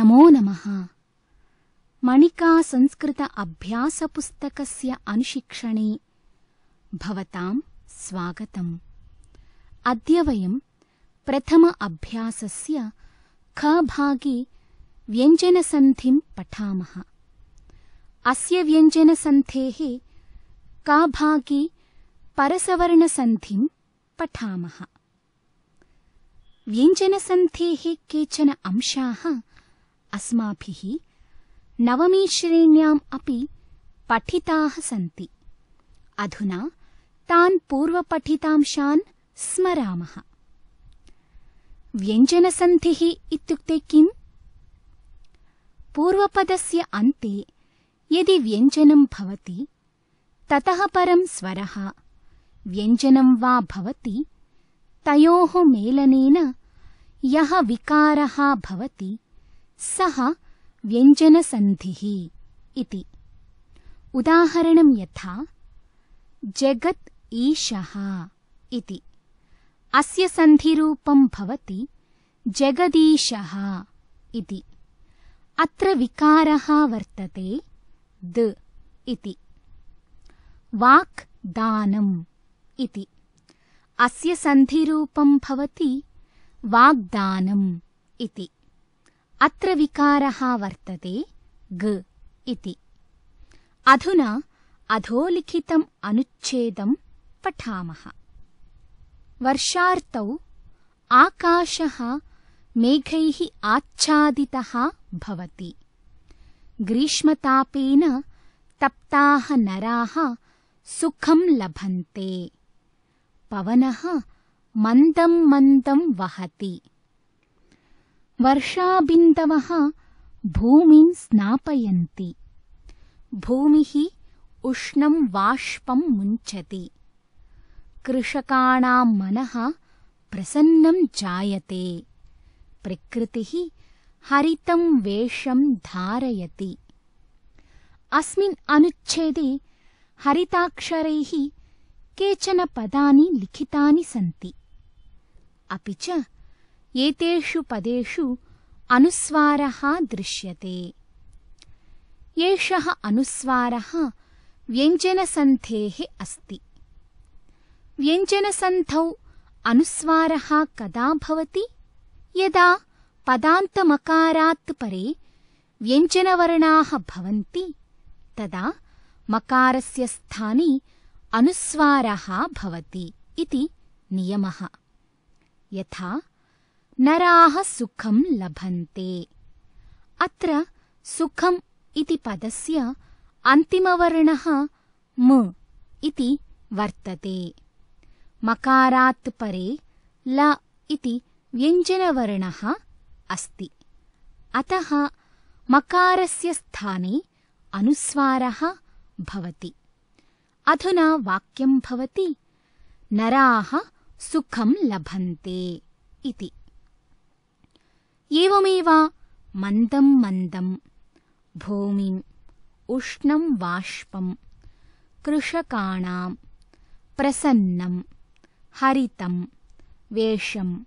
नमो नमः। मणिका संस्कृत अभ्यासपुस्तकस्य अनुशिक्षणे भवतां स्वागतम्। अद्य वयं प्रथम अभ्यासस्य खभागे व्यञ्जनसन्धिं पठामः। अस्य व्यञ्जनसन्धेः कभागे परसवर्णसन्धिं पठामः। व्यञ्जनसन्धेः केचन अंशाः अस्माभिः नवमीश्रेण्याम् अपि पठिताः सन्ति। अधुना तान् पूर्वपठितांशान् स्मरामः। व्यञ्जनसन्धिः इत्युक्ते किम्? पूर्वपदस्य अन्ते यदि व्यञ्जनं भवति ततः परं स्वरः व्यञ्जनं वा भवति तयोः मेलनेन यः विकारः भवति सः व्यञ्जनसन्धिः इति। उदाहरणं यथा जगत् ईशः इति। अस्य सन्धिरूपं भवति जगदीशः इति। अत्र विकारः वर्तते द इति। वाक् दानम् इति। अस्य सन्धिरूपं भवति वाग्दानम् इति अत्र विकारः वर्तते ग इति। अधुना अधोलिखितम् अनुच्छेदं पठामः। वर्षार्तौ आकाशः मेघैः आच्छादितः भवति। ग्रीष्मतापेन तप्ताः नराः सुखं लभन्ते। पवनः मन्दं मन्दं वहति वर्षाबिन्दवः भूमिं स्नापयन्ति। भूमिः उष्णं वाष्पं मुञ्चति। कृषकाणां मनः प्रसन्नं जायते। प्रकृतिः हरितं वेषं धारयति। अस्मिन् अनुच्छेदे हरिताक्षरैः केचन पदानि लिखितानि सन्ति। अपि च एतेषु पदेषु अनुस्वारः दृश्यते एषः अनुस्वारः व्यञ्जनसन्धेः अस्ति व्यञ्जनसन्धौ अनुस्वारः कदा भवति यदा पदान्तमकारात् परे व्यञ्जनवर्णाः भवन्ति तदा मकारस्य स्थाने अनुस्वारः भवति इति नियमः यथा नराः सुखं लभन्ते। अत्र सुखम् इति पदस्य अन्तिमवर्णः म इति वर्तते। मकारात् परे ल इति व्यञ्जनवर्णः अस्ति। अतः मकारस्य स्थाने अनुस्वारः भवति। अधुना वाक्यं भवति नराः सुखं लभन्ते इति एवमेव मन्दं मन्दं भूमिम् उष्णं वाष्पं कृषकाणां प्रसन्नं हरितं वेषम्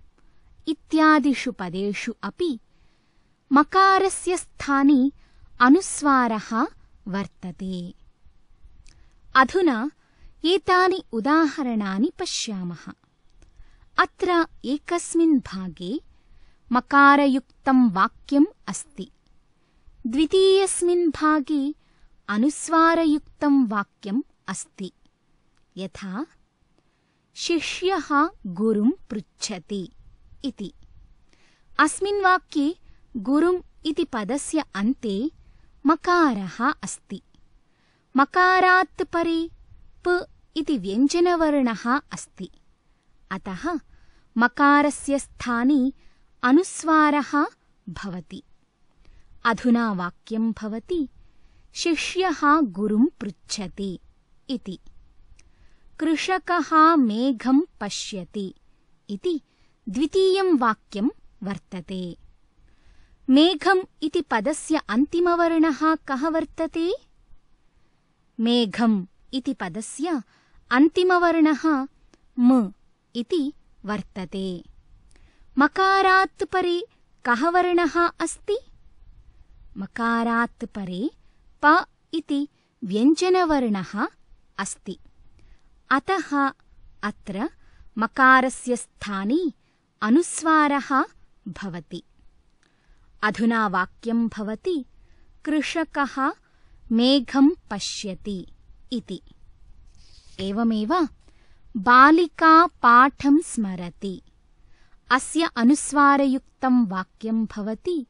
इत्यादिषु पदेषु अपि मकारस्य स्थाने अनुस्वारः वर्तते। अधुना एतानि उदाहरणानि पश्यामः। अत्र एकस्मिन् भागे मकारयुक्तं वाक्यम् अस्ति। द्वितीयस्मिन् भागे अनुस्वारयुक्तं वाक्यम् अस्ति। यथा शिष्यः गुरुं पृच्छति इति। अस्मिन् वाक्ये गुरुम् इति पदस्य अन्ते मकारः अस्ति। मकारात् परे प इति व्यञ्जनवर्णः अस्ति। अतः मकारस्य स्थाने अनुस्वारः भवति। अधुना वाक्यं भवति शिष्यः गुरुं पृच्छति इति। कृषकः मेघं पश्यति इति द्वितीयं वाक्यं वर्तते। मेघम् इति पदस्य अन्तिमवर्णः कः वर्तते? मेघम् इति पदस्य अन्तिमवर्णः म इति वर्तते मकारात् परे कः वर्णः अस्ति? मकारात् परे प इति व्यञ्जनवर्णः अस्ति। अतः अत्र मकारस्य स्थाने अनुस्वारः भवति। अधुना वाक्यं भवति कृषकः मेघं पश्यति इति। एवमेव बालिका पाठं स्मरति अस्य अनुस्वारयुक्तं वाक्यं भवति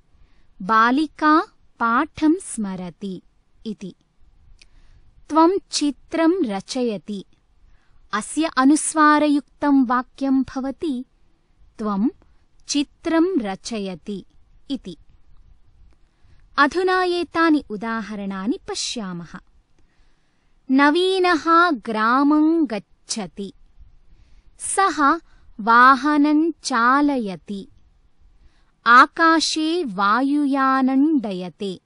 बालिका पाठं स्मरति इति। त्वं चित्रं रचयति। अस्य अनुस्वारयुक्तं वाक्यं भवति त्वं चित्रं रचयति इति। अधुना एतानि उदाहरणानि पश्यामः। नवीनः ग्रामं गच्छति। सः वाहनं चालयति। आकाशे वायुयानण्डयते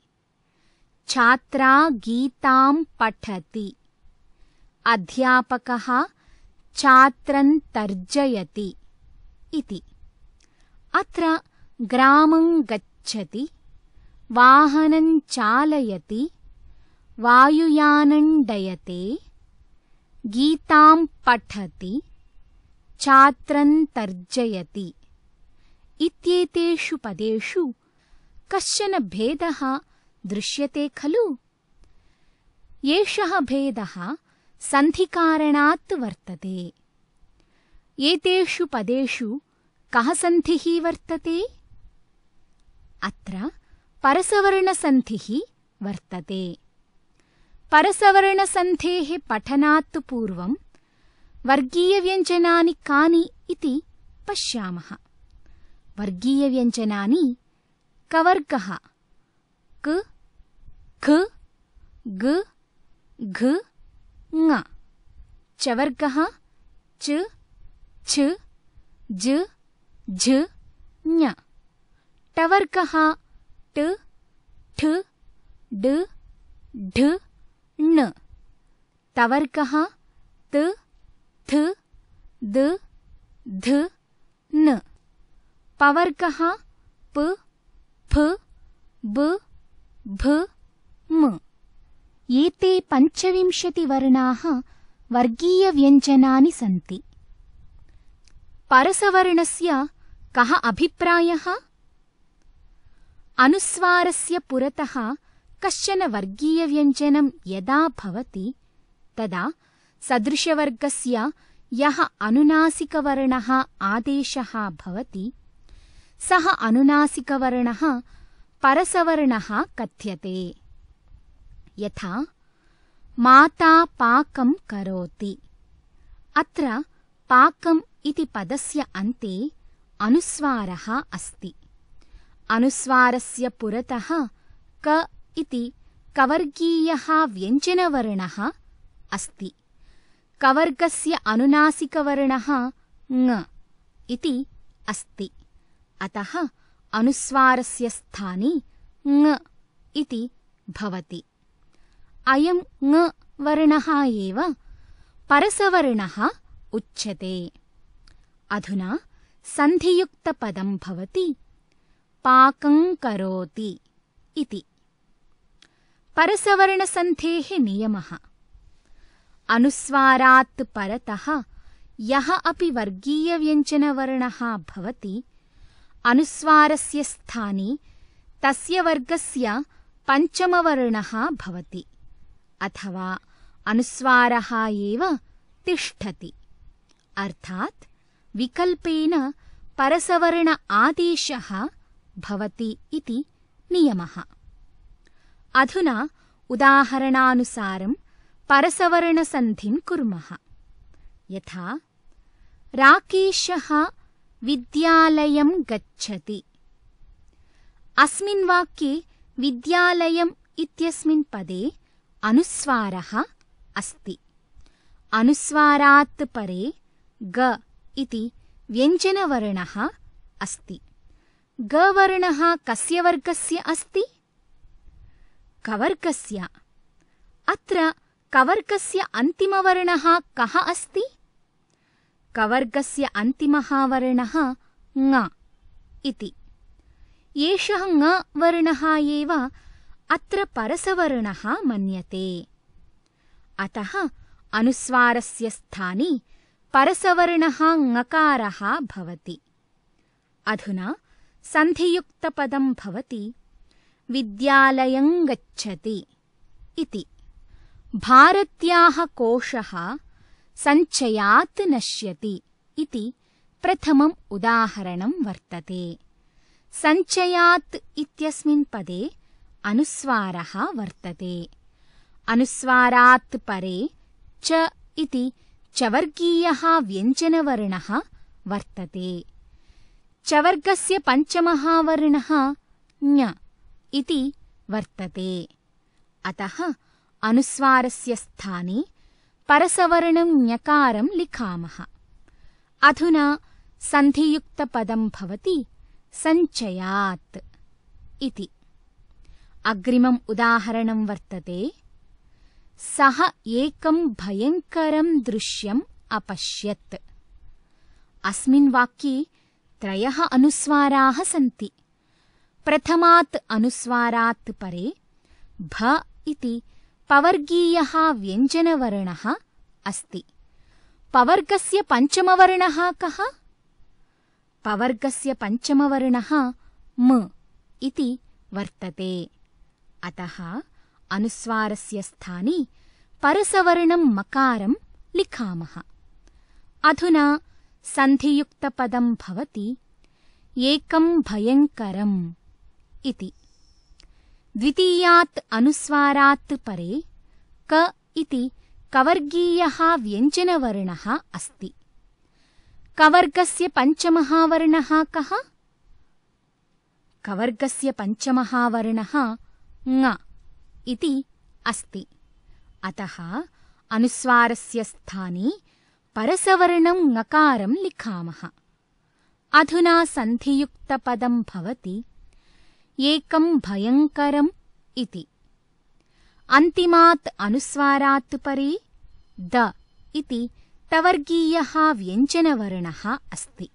छात्रा गीतां पठति। अध्यापकः छात्रं तर्जयति इति। अत्र ग्रामं गच्छति वाहनं चालयति वायुयानण्डयते गीतां पठति इत्येतेषु पदेषु कश्चन भेदः दृश्यते खलु? एषः भेदः सन्धिकारणात् वर्तते। एतेषु पदेषु कः सन्धिः वर्तते? अत्र परसवर्णसन्धिः वर्तते। परसवर्णसन्धेः पठनात् पूर्वं वर्गीयव्यञ्जनानि कानि इति पश्यामः वर्गीयव्यञ्जनानि कवर्गः क ख ग घ ङ. चवर्गः च छ ज झ ञ टवर्गः ट ठ ड ढ ण तवर्गः त थ द ध न. पवर्गः प फ ब भ म. एते पञ्चविंशतिवर्णाः वर्गीयव्यञ्जनानि सन्ति. परसवर्णस्य कः अभिप्रायः? अनुस्वारस्य पुरतः कश्चन वर्गीयव्यञ्जनं यदा भवति तदा सदृशवर्गस्य यः अनुनासिकवर्णः आदेशः भवति सः अनुनासिकवर्णः परसवर्णः कथ्यते। यथा माता पाकं करोति। अत्र पाकम् इति पदस्य अन्ते अनुस्वारः अस्ति। अनुस्वारस्य पुरतः क इति कवर्गीयः व्यञ्जनवर्णः अस्ति कवर्गस्य अनुनासिकवर्णः ङ इति अस्ति। अतः अनुस्वारस्य स्थाने ङ इति भवति। अयं ङ वर्णः एव परसवर्णः उच्यते। अधुना सन्धियुक्तपदं भवति पाकं करोति इति। परसवर्णसन्धेः नियमः अनुस्वारात् परतः यः अपि वर्गीयव्यञ्जनवर्णः भवति अनुस्वारस्य स्थाने तस्य वर्गस्य पञ्चमवर्णः भवति अथवा अनुस्वारः एव तिष्ठति। अर्थात् विकल्पेन परसवर्ण आदेशः भवति इति नियमः। अधुना उदाहरणानुसारं परसवर्णसन्धिं कुर्मः। यथा राकेशः विद्यालयं गच्छति। अस्मिन् वाक्ये विद्यालयम् इत्यस्मिन् पदे अनुस्वारः अस्ति। अनुस्वारात् परे ग इति व्यञ्जनवर्णः अस्ति। गवर्णः कस्य वर्गस्य अस्ति? कवर्गस्य। अत्र कवर्गस्य अन्तिमवर्णः कः अस्ति? कवर्गस्य अन्तिमः वर्णः ङ इति। एषः ङ वर्णः एव अत्र परसवर्णः मन्यते। अतः अनुस्वारस्य स्थाने परसवर्णः ङकारः भवति। अधुना सन्धियुक्तपदं भवति विद्यालयं गच्छति इति भारत्याः कोशः सञ्चयात् नश्यति इति प्रथमम् उदाहरणं वर्तते। सञ्चयात् इत्यस्मिन् पदे अनुस्वारः वर्तते। अनुस्वारात् परे च इति चवर्गीयः व्यञ्जनवर्णः वर्तते। चवर्गस्य पञ्चमः वर्णः ञ इति वर्तते। अतः अनुस्वारस्य स्थाने परसवर्णं ञकारं लिखामः। अधुना सन्धियुक्तपदं भवति सञ्चयात् इति। अग्रिमम् सः एकं भयङ्करं दृश्यम् अपश्यत्। अस्मिन् वाक्ये त्रयः अनुस्वाराः सन्ति। प्रथमात् अनुस्वारात् परे भ इति पवर्गीयः व्यञ्जनवर्णः अस्ति पवर्गस्य पञ्चमवर्णः कः पवर्गस्य पञ्चमवर्णः म इति वर्तते अतः अनुस्वारस्य स्थाने परसवर्णं मकारं लिखामः अधुना सन्धियुक्तपदं भवति एकं भयङ्करम् इति द्वितीयात् अनुस्वारात् परे क इति कवर्गीयः व्यञ्जनवर्णः अस्ति। कवर्गस्य पञ्चमः वर्णः कः? कवर्गस्य पञ्चमः वर्णः ङ इति अस्ति। अतः अनुस्वारस्य स्थाने परसवर्णं ङकारं लिखामः। अधुना सन्धियुक्तपदं भवति भयङ्करम् इति। अन्तिमात् अनुस्वारात् परे द इति तवर्गीयः व्यञ्जनवर्णः अस्ति।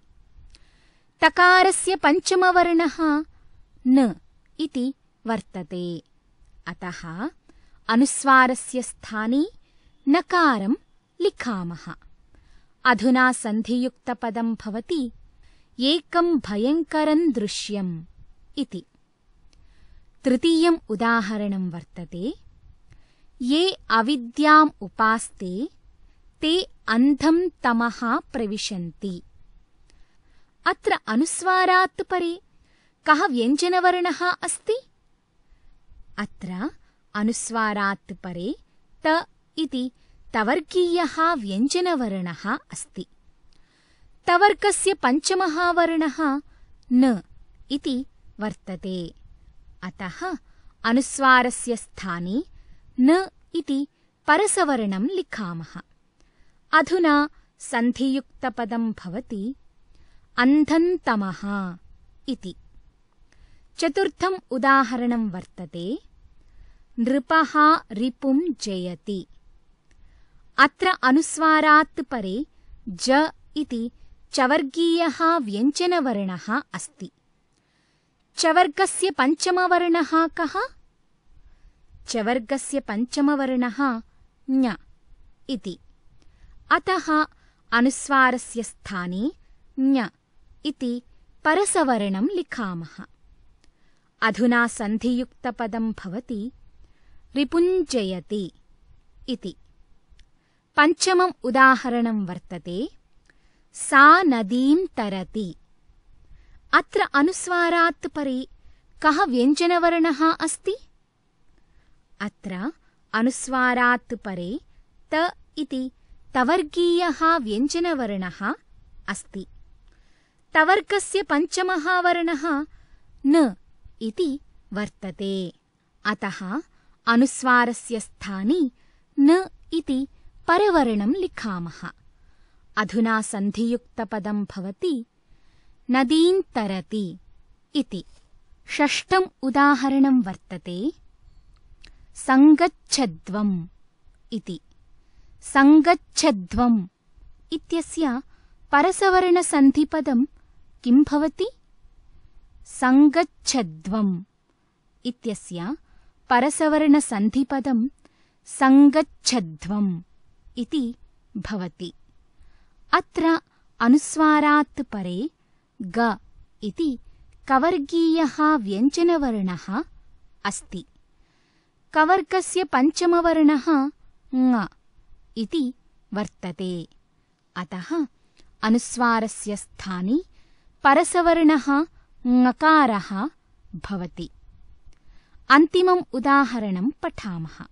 तकारस्य पञ्चमवर्णः न इति वर्तते। अतः अनुस्वारस्य स्थाने नकारं लिखामः। अधुना सन्धियुक्तपदं भवति एकं भयङ्करं दृश्यम् इति तृतीयम् उदाहरणं वर्तते। ये अविद्याम् उपास्ते ते अन्धं तमः प्रविशन्ति। अत्र अनुस्वारात् परे कः व्यञ्जनवर्णः अस्ति? अत्र अनुस्वारात् परे त इति तवर्गीयः व्यञ्जनवर्णः अस्ति। तवर्गस्य पञ्चमः वर्णः न इति वर्तते अतः अनुस्वारस्य स्थाने न इति परसवर्णं लिखामः। अधुना सन्धियुक्तपदं भवति अन्धन्तमः इति। चतुर्थम् उदाहरणं वर्तते नृपः रिपुं जयति। अत्र अनुस्वारात् परे ज इति चवर्गीयः व्यञ्जनवर्णः अस्ति चवर्गस्य पञ्चमवर्णः कः चवर्गस्य पञ्चमवर्णः ञ इति अतः अनुस्वारस्य स्थाने ञ इति परसवर्णं लिखामः अधुना सन्धियुक्तपदं भवति रिपुञ्जयति इति पञ्चमम् उदाहरणं वर्तते सा नदीं तरति अत्र अनुस्वारात् परे कः व्यञ्जनवर्णः अस्ति? अत्र अनुस्वारात् परे त इति तवर्गीयः व्यञ्जनवर्णः अस्ति। तवर्गस्य पञ्चमः वर्णः न इति वर्तते। अतः अनुस्वारस्य स्थाने न इति परवर्णं लिखामः। अधुना सन्धियुक्तपदं भवति नदीं तरति इति। षष्ठम् उदाहरणं वर्तते। सङ्गच्छध्वम् इति। सङ्गच्छध्वम् इत्यस्य परसवर्णसन्धिपदं किं भवति? सङ्गच्छध्वम् इत्यस्य परसवर्णसन्धिपदं सङ्गच्छध्वम् इति भवति। अत्र अनुस्वारात् परे ग इति कवर्गीयः व्यञ्जनवर्णः अस्ति। कवर्गस्य पञ्चमवर्णः ङ इति वर्तते। अतः अनुस्वारस्य स्थाने परसवर्णः ङकारः भवति। अन्तिमम् उदाहरणं पठामः।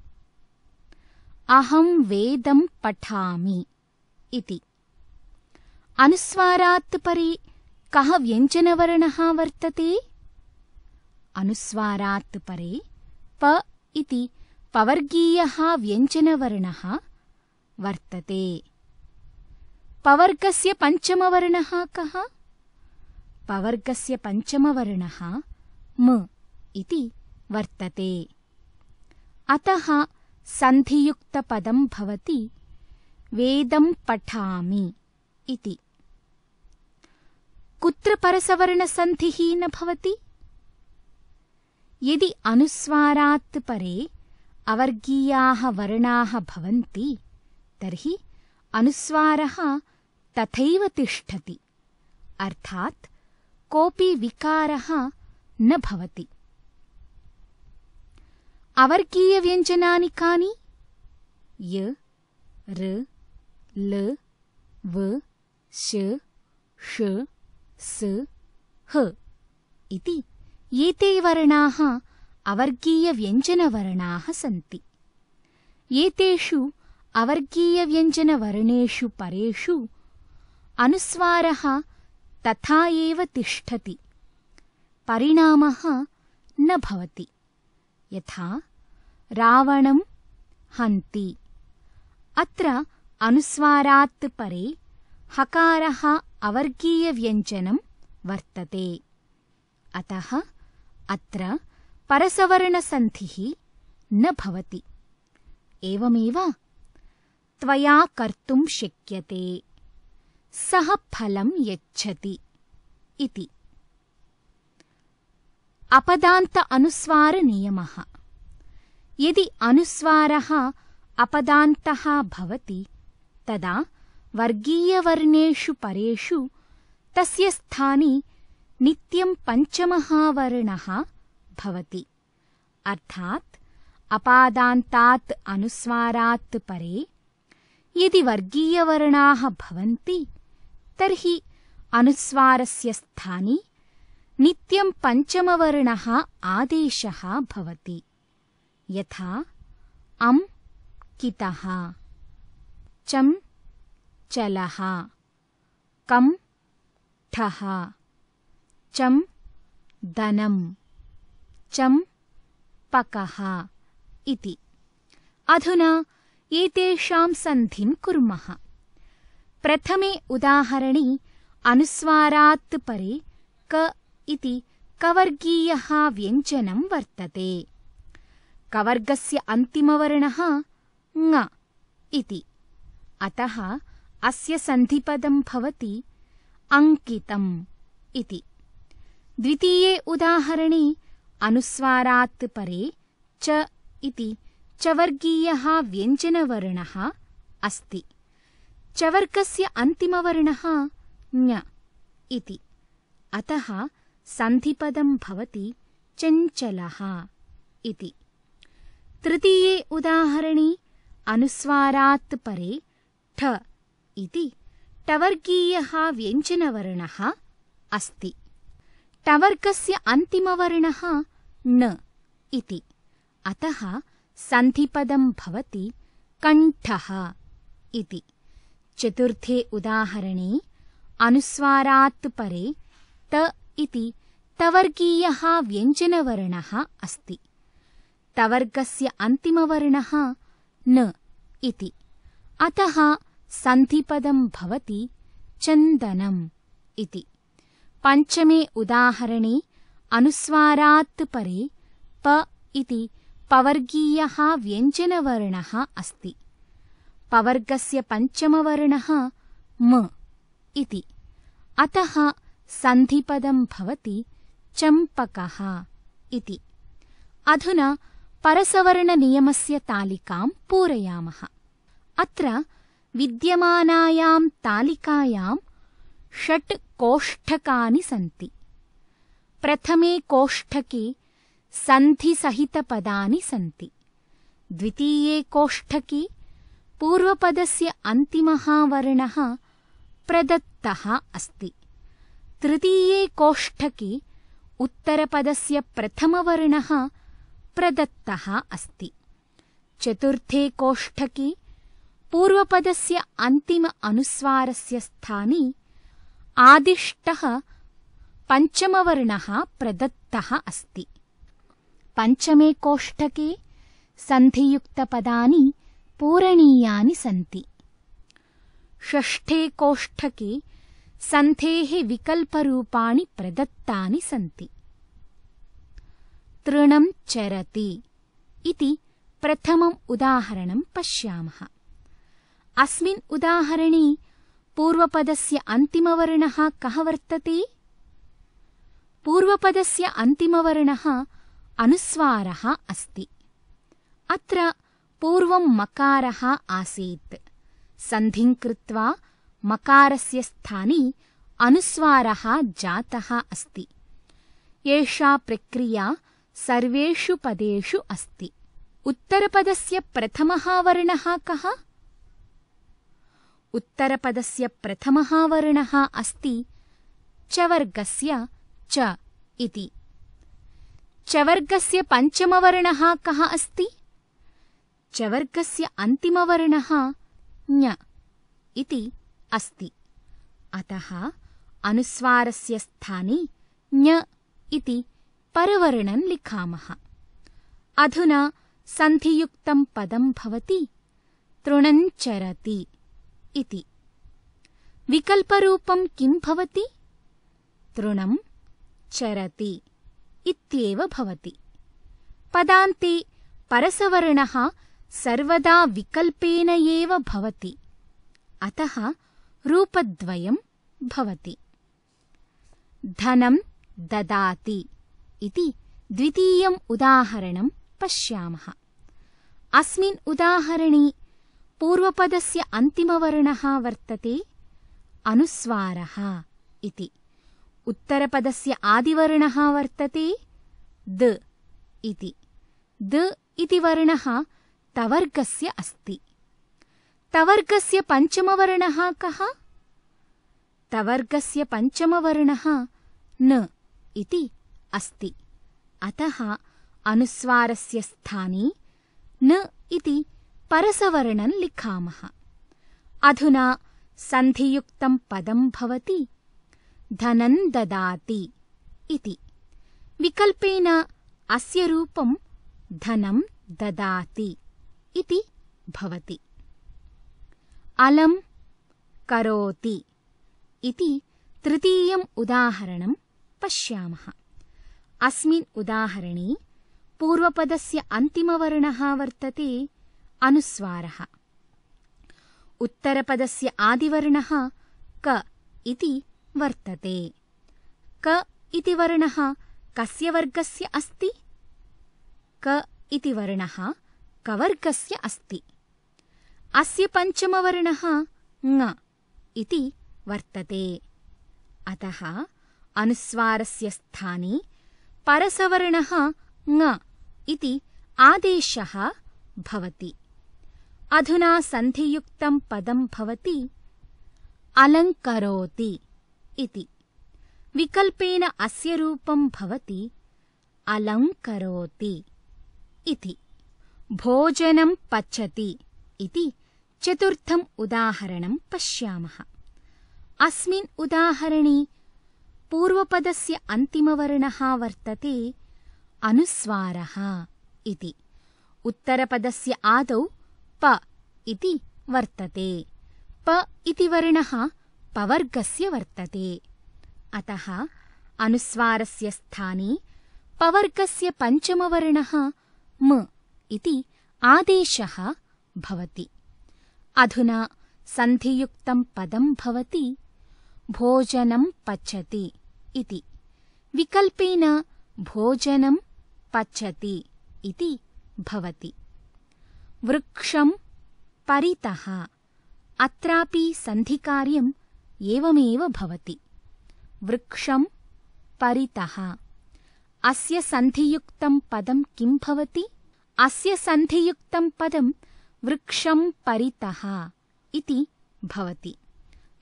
अहं वेदं पठामि इति। अनुस्वारात् परे कः व्यञ्जनवर्णः वर्तते? अनुस्वारात् परे प इति पवर्गीयः व्यञ्जनवर्णः वर्तते। पवर्गस्य पञ्चमवर्णः कः? पवर्गस्य पञ्चमवर्णः म इति वर्तते। अतः सन्धियुक्तपदं भवति वेदं पठामि इति कुत्र परसवर्णसन्धिः न भवति? यदि अनुस्वारात् परे अवर्गीयाः वर्णाः भवन्ति तर्हि अनुस्वारः तथैव तिष्ठति। अर्थात् कोऽपि विकारः न भवति। अवर्गीयव्यञ्जनानि कानि? य ऋ ल व श ष स ह इति। एते वर्णाः अवर्गीयव्यञ्जनवर्णाः सन्ति। एतेषु अवर्गीयव्यञ्जनवर्णेषु परेषु अनुस्वारः तथा एव तिष्ठति। परिणामः न भवति। यथा रावणं हन्ति। अत्र अनुस्वारात् परे हकारः अवर्गीयव्यञ्जनं वर्तते। अतः अत्र परसवर्णसन्धिः न भवति। एवमेव त्वया सः फलं यच्छति इति। अपदान्त अनुस्वारनियमः। यदि अनुस्वारः अपदान्तः भवति तदा वर्गीयवर्णेषु परेषु तस्य स्थाने नित्यं पञ्चमः वर्णः भवति। अर्थात् अपादान्तात् अनुस्वारात् परे यदि वर्गीयवर्णाः भवन्ति तर्हि अनुस्वारस्य स्थाने नित्यं पञ्चमवर्णः आदेशः भवति। यथा अम् कितः चम् चलः। कम् ठः। चम् दनम् चम् पकः इति। अधुना एतेषां सन्धिं कुर्मः। प्रथमे उदाहरणे अनुस्वारात् परे क इति कवर्गीयः व्यञ्जनं वर्तते। कवर्गस्य अन्तिमवर्णः ङ इति। अतः अस्य सन्धिपदं भवति अङ्कितम् इति। द्वितीये उदाहरणे अनुस्वारात् परे च इति चवर्गीयः व्यञ्जनवर्णः अस्ति। चवर्गस्य अन्तिमवर्णः ञ इति। अतः सन्धिपदं भवति चञ्चलः इति। तृतीये उदाहरणे अनुस्वारात् परे ठ इति टवर्गीयः व्यञ्जनवर्णः अस्ति। टवर्गस्य अन्तिमवर्णः न इति। अतः सन्धिपदं भवति कण्ठः इति। चतुर्थे उदाहरणे अनुस्वारात् परे त इति तवर्गीयः व्यञ्जनवर्णः अस्ति। तवर्गस्य अन्तिमवर्णः न इति। अतः सन्धिपदं भवति चन्दनम् इति। पञ्चमे उदाहरणे अनुस्वारात् परे प इति पवर्गीयः व्यञ्जनवर्णः अस्ति। पवर्गस्य पञ्चमवर्णः म इति। अतः सन्धिपदं भवति चम्पकः इति। अधुना परसवर्णनियमस्य तालिकां पूरयामः। अत्र विद्यमानायां तालिकायां षट् कोष्ठकानि सन्ति। प्रथमे कोष्ठके सन्धिसहितपदानि सन्ति। द्वितीये कोष्ठके पूर्वपदस्य अन्तिमः वर्णः प्रदत्तः अस्ति। तृतीये कोष्ठके उत्तरपदस्य प्रथमवर्णः प्रदत्तः अस्ति। चतुर्थे कोष्ठके पूर्वपदस्य अन्तिम अनुस्वारस्य स्थाने आदिष्टः पञ्चमवर्णः प्रदत्तः अस्ति। पञ्चमे कोष्ठके सन्धियुक्तपदानि पूरणीयानि सन्ति। षष्ठे कोष्ठके सन्धेः विकल्परूपाणि प्रदत्तानि सन्ति। तृणं चरति इति प्रथमम् उदाहरणं पश्यामः अस्मिन् उदाहरणे पूर्वपदस्य अन्तिमवर्णः कः वर्तते? पूर्वपदस्य अन्तिमवर्णः अनुस्वारः अस्ति। अत्र पूर्वं मकारः आसीत्। सन्धिं कृत्वा मकारस्य स्थाने अनुस्वारः जातः अस्ति। एषा प्रक्रिया सर्वेषु पदेषु अस्ति। उत्तरपदस्य प्रथमः वर्णः कः उत्तरपदस्य प्रथमः वर्णः अस्ति चवर्गस्य च इति। चवर्गस्य पञ्चमवर्णः कः अस्ति? चवर्गस्य अन्तिमवर्णः ञ इति अस्ति। अतः अनुस्वारस्य स्थाने ञ इति परवर्णं लिखामः। अधुना सन्धियुक्तं पदं भवति तृणञ्चरति इति। विकल्परूपं किं भवति? तृणं चरति इत्येव भवति। पदान्ते परसवर्णः सर्वदा विकल्पेन एव भवति। अतः रूपद्वयं भवति। धनं ददाति इति द्वितीयम् उदाहरणं पश्यामः। अस्मिन् उदाहरणे पूर्वपदस्य अन्तिमवर्णः वर्तते अनुस्वारः इति। उत्तरपदस्य आदिवर्णः वर्तते द इति। द इति वर्णः तवर्गस्य अस्ति। तवर्गस्य पञ्चमवर्णः कः? तवर्गस्य पञ्चमवर्णः न इति अस्ति। अतः अनुस्वारस्य स्थाने न इति परसवर्णं लिखामः। अधुना सन्धियुक्तं पदं भवति धनं ददाति इति। विकल्पेन अस्य रूपं धनं ददाति इति भवति। अलं करोति इति तृतीयम् उदाहरणं पश्यामः। अस्मिन् उदाहरणे पूर्वपदस्य अन्तिमवर्णः वर्तते अनुस्वारः। उत्तरपदस्य आदिवर्णः क इति वर्तते। क इति वर्णः कस्य वर्गस्य अस्ति? क इति वर्णः कवर्गस्य अस्ति। अस्य पञ्चमवर्णः ङ इति वर्तते। अतः अनुस्वारस्य स्थाने परसवर्णः ङ इति आदेशः भवति अधुना सन्धियुक्तं पदं भवति अलङ्करोति इति। विकल्पेन अस्य रूपं भवति अलङ्करोति इति। भोजनं पचति इति चतुर्थम् उदाहरणं पश्यामः। अस्मिन् उदाहरणे पूर्वपदस्य अन्तिमवर्णः वर्तते अनुस्वारः इति। उत्तरपदस्य आदौ प इति वर्तते। प इति वर्णः पवर्गस्य वर्तते। अतः अनुस्वारस्य स्थाने पवर्गस्य पञ्चमवर्णः म इति आदेशः भवति। अधुना सन्धियुक्तं पदं भवति भोजनं पचति इति। विकल्पेन भोजनं पचति इति भवति वृक्षं परितः। अत्रापि सन्धिकार्यम् एवमेव भवति। वृक्षं परितः। अस्य सन्धियुक्तं पदं किं भवति? अस्य सन्धियुक्तं पदं वृक्षं परितः इति भवति।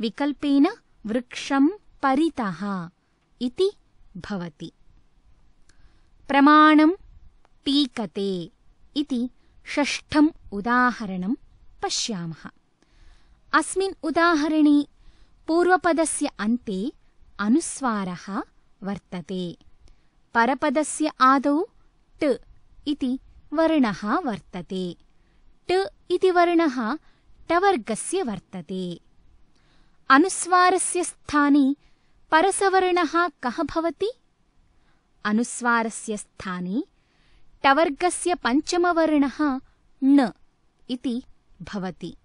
विकल्पेन वृक्षं परितः इति भवति। प्रमाणं टीकते इति षष्ठम् उदाहरणं पश्यामः। अस्मिन् उदाहरणे पूर्वपदस्य अन्ते अनुस्वारः वर्तते। परपदस्य आदौ ट इति वर्णः वर्तते। ट इति वर्णः टवर्गस्य वर्तते। अनुस्वारस्य स्थाने परसवर्णः कः भवति? अनुस्वारस्य स्थाने टवर्गस्य पञ्चमवर्णः न इति भवति।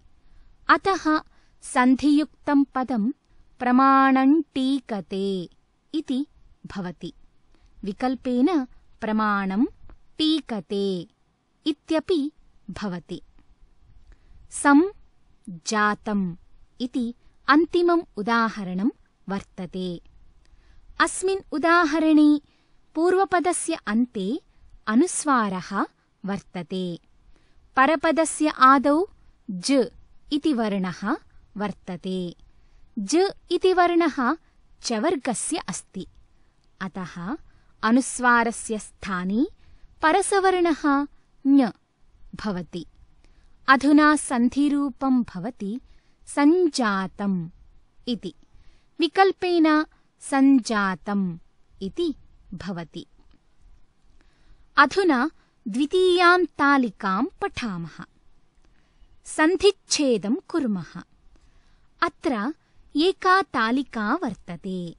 अतः सन्धियुक्तं पदं प्रमाणण्टीकते इति भवति। विकल्पेन प्रमाणं टीकते इत्यपि भवति। सं जातम् इति अन्तिमम् उदाहरणं वर्तते। अस्मिन् उदाहरणे पूर्वपदस्य अन्ते अनुस्वारः वर्तते परपदस्य आदौ ज इति वर्णः वर्तते ज इति वर्णः चवर्गस्य अस्ति. अतः अनुस्वारस्य स्थाने परसवर्णः ञ भवति. अधुना सन्धिरूपं भवति सञ्जातम् इति. विकल्पेन सञ्जातम् इति भवति अधुना द्वितीयां तालिकां पठामः। सन्धिच्छेदं कुर्मः। अत्र एका तालिका वर्तते।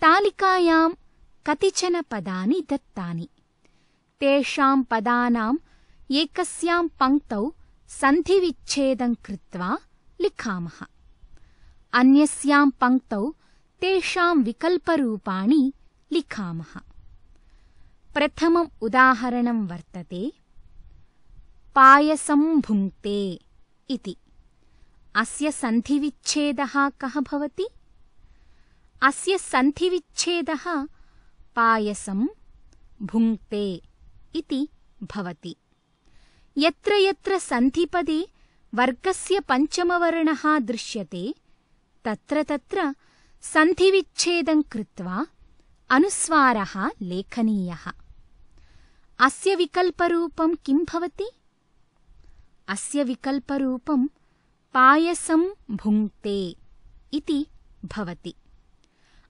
तालिकायां कतिचन पदानि दत्तानि। तेषां पदानाम् एकस्यां पङ्क्तौ सन्धिविच्छेदं कृत्वा लिखामः। अन्यस्यां पङ्क्तौ तेषां विकल्परूपाणि लिखामः प्रथमम् उदाहरणं वर्तते पायसं भुङ्क्ते इति अस्य सन्धिविच्छेदः कः भवति अस्य सन्धिविच्छेदः पायसं भुङ्क्ते इति भवति यत्र यत्र सन्धिपदे वर्गस्य पञ्चमवर्णः दृश्यते तत्र तत्र सन्धिविच्छेदं कृत्वा अनुस्वारः लेखनीयः अस्य विकल्परूपं किं भवति? अस्य विकल्परूपं पायसं भुङ्क्ते इति भवति।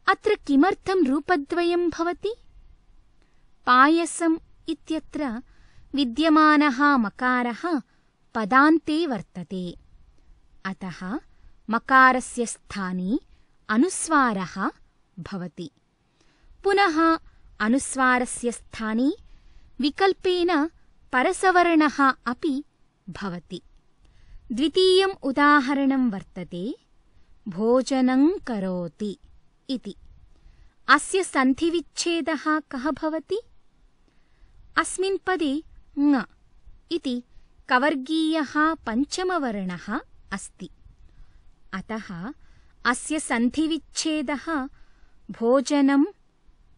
अत्र किमर्थं रूपद्वयं भवति? पायसम् इत्यत्र विद्यमानः मकारः पदान्ते वर्तते। अतः मकारस्य स्थाने अनुस्वारः भवति। पुनः अनुस्वारस्य स्थाने विकल्पेन परसवर्णः अपि भवति। द्वितीयम् उदाहरणं वर्तते भोजनं करोति इति। अस्य सन्धिविच्छेदः कः भवति? अस्मिन् पदे ङ इति कवर्गीयः पञ्चमवर्णः अस्ति। अतः अस्य सन्धिविच्छेदः भोजनं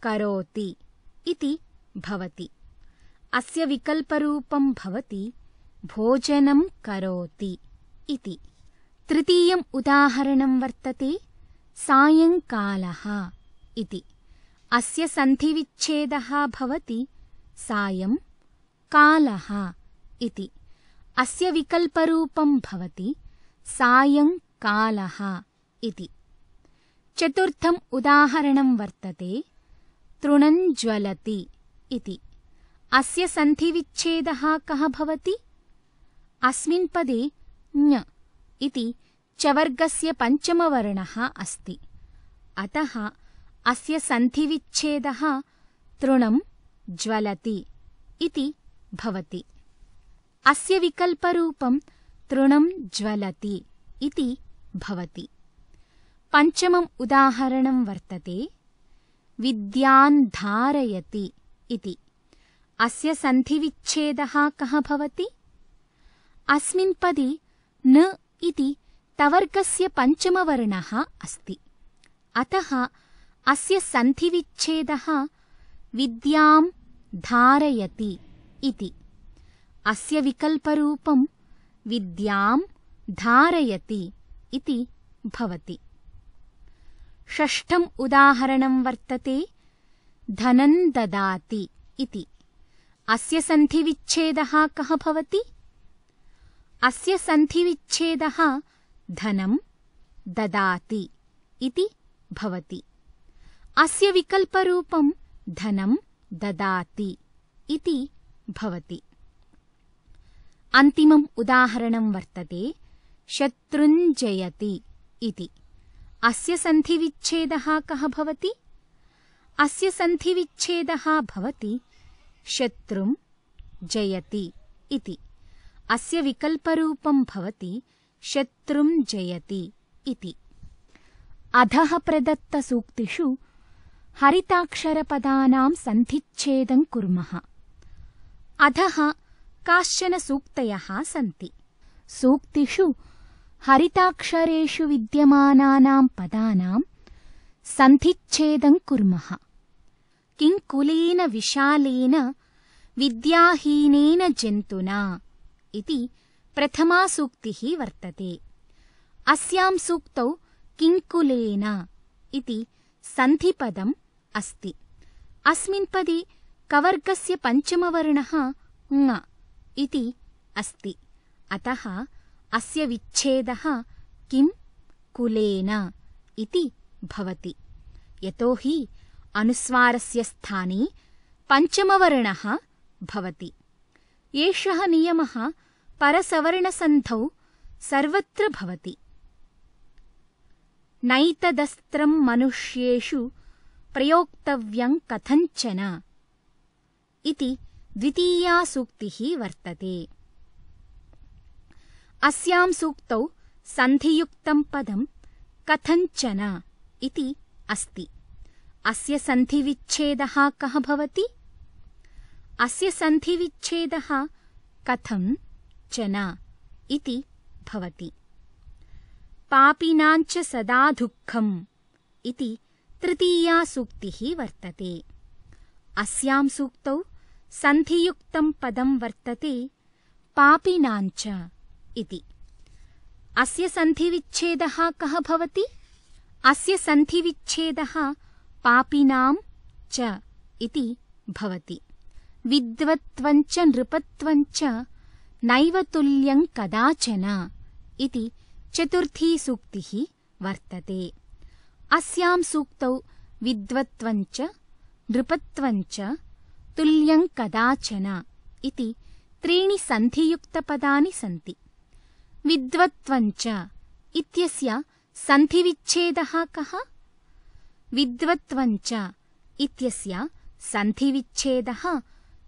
करोति इति भवति अस्य विकल्परूपं भवति भोजनं करोति इति। तृतीयम् उदाहरणं वर्तते सायङ्कालः इति। अस्य सन्धिविच्छेदः भवति सायं कालः इति। अस्य विकल्परूपं भवति सायङ्कालः इति। चतुर्थम् उदाहरणं वर्तते तृणञ्ज्वलति इति अस्य सन्धिविच्छेदः कः भवति? अस्मिन् पदे ञ इति चवर्गस्य पञ्चमवर्णः अस्ति। अतः अस्य सन्धिविच्छेदः तृणं ज्वलति इति भवति। अस्य विकल्परूपं तृणं ज्वलति इति भवति। पञ्चमम् उदाहरणं वर्तते। विद्यान् धारयति इति अस्य सन्धिविच्छेदः कः भवति? अस्मिन् पदे न इति तवर्गस्य पञ्चमवर्णः अस्ति। अतः अस्य सन्धिविच्छेदः विद्यां धारयति इति। अस्य विकल्परूपं विद्यां धारयति इति भवति। षष्ठम् उदाहरणं वर्तते धनं ददाति इति अस्य सन्धिविच्छेदः कः भवति? अस्य सन्धिविच्छेदः धनं ददाति इति भवति। अस्य विकल्परूपं धनं ददाति इति भवति। अन्तिमम् उदाहरणं वर्तते शत्रुञ्जयति इति। अस्य सन्धिविच्छेदः कः भवति? अस्य सन्धिविच्छेदः भवति शत्रुं जयति इति अस्य विकल्परूपं भवति शत्रुं जयति इति अधः प्रदत्तसूक्तिषु हरिताक्षरपदानां सन्धिच्छेदं कुर्मः अधः काश्चन सूक्तयः सन्ति सूक्तिषु हरिताक्षरेषु विद्यमानानां पदानां सन्धिच्छेदं कुर्मः किङ्कुलेन विशालेन विद्याहीनेन जन्तुना इति प्रथमा सूक्तिः वर्तते अस्यां सूक्तौ किङ्कुलेन इति सन्धिपदम् अस्ति अस्मिन् पदे कवर्गस्य पञ्चमवर्णः ङ इति अस्ति अतः अस्य विच्छेदः किं कुलेन इति भवति यतोहि अनुस्वारस्य स्थाने पञ्चमवर्णः भवति एषः नियमः परसवर्णसन्धौ सर्वत्र भवति नैतदस्त्रं मनुष्येषु प्रयोक्तव्यं कथञ्चन इति द्वितीया सूक्तिः वर्तते अस्यां सूक्तौ सन्धियुक्तं पदं कथञ्चन इति अस्ति अस्य सन्धिविच्छेदः कः भवति अस्य सन्धिविच्छेदः कथं चन इति भवति। पापिनाञ्च सदा दुःखम् इति तृतीया सूक्तिः वर्तते। अस्यां सूक्तौ सन्धियुक्तं पदं वर्तते पापिनाञ्च इति। अस्य सन्धिविच्छेदः कः भवति? अस्य सन्धिविच्छेदः पापिनां च इति भवति विद्वत्त्वञ्च नृपत्वञ्च नैव तुल्यं कदाचन इति चतुर्थी सूक्तिः वर्तते अस्यां सूक्तौ विद्वत्त्वञ्च नृपत्वञ्च तुल्यं कदाचन इति त्रीणि सन्धियुक्तपदानि सन्ति विद्वत्त्वञ्च इत्यस्य सन्धिविच्छेदः कः विद्वत्त्वञ्च इत्यस्य सन्धिविच्छेदः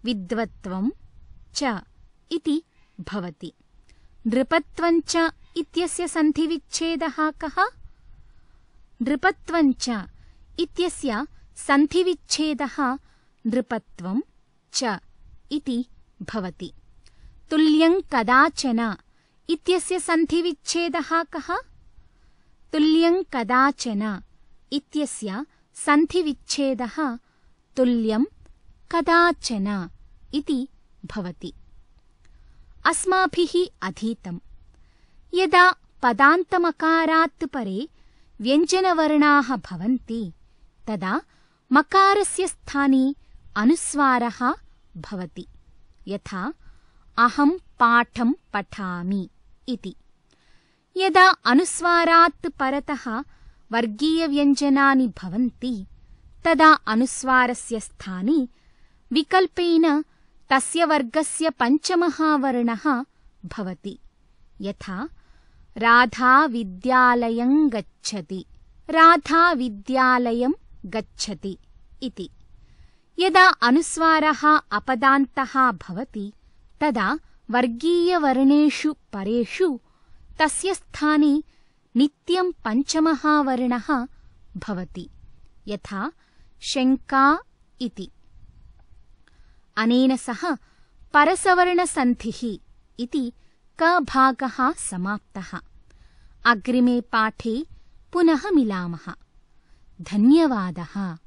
विद्वत्त्वं च इति भवति। नृपत्वञ्च इत्यस्य सन्धिविच्छेदः कः? नृपत्वञ्च इत्यस्य सन्धिविच्छेदः नृपत्वं च इति भवति। तुल्यं कदाचन इत्यस्य सन्धिविच्छेदः कः? तुल्यं कदाचन इत्यस्य सन्धिविच्छेदः तुल्यं कदाचन इति भवति। अस्माभिः अधीतम्। यदा पदान्तमकारात् परे व्यञ्जनवर्णाः भवन्ति तदा मकारस्य स्थाने अनुस्वारः भवति। यथा अहं पाठं पठामि इति। यदा अनुस्वारात् परतः वर्गीयव्यञ्जनानि भवन्ति तदा अनुस्वारस्य स्थाने विकल्पेन तस्य वर्गस्य पञ्चमः वर्णः भवति। यथा राधा विद्यालयं गच्छति। राधा विद्यालयं गच्छति इति। यदा अनुस्वारः अपदान्तः भवति तदा वर्गीयवर्णेषु परेषु तस्य स्थाने नित्यं पञ्चमः वर्णः भवति। यथा शङ्का इति अनेन सह परसवर्णसन्धिः इति कभागः समाप्तः। अग्रिमे पाठे पुनः मिलामः। धन्यवादः